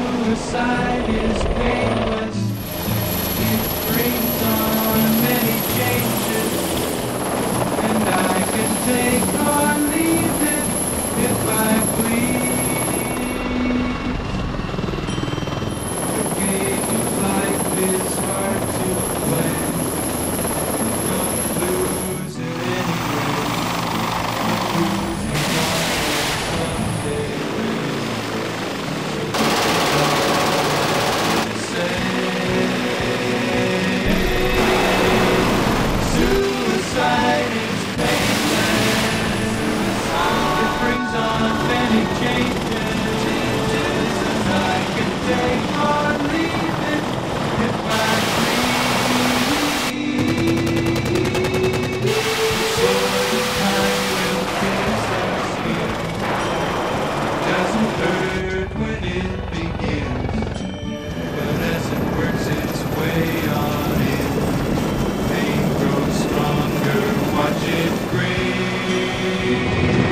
Suicide is painless. It brings on many changes, and I can take on these. Thank you.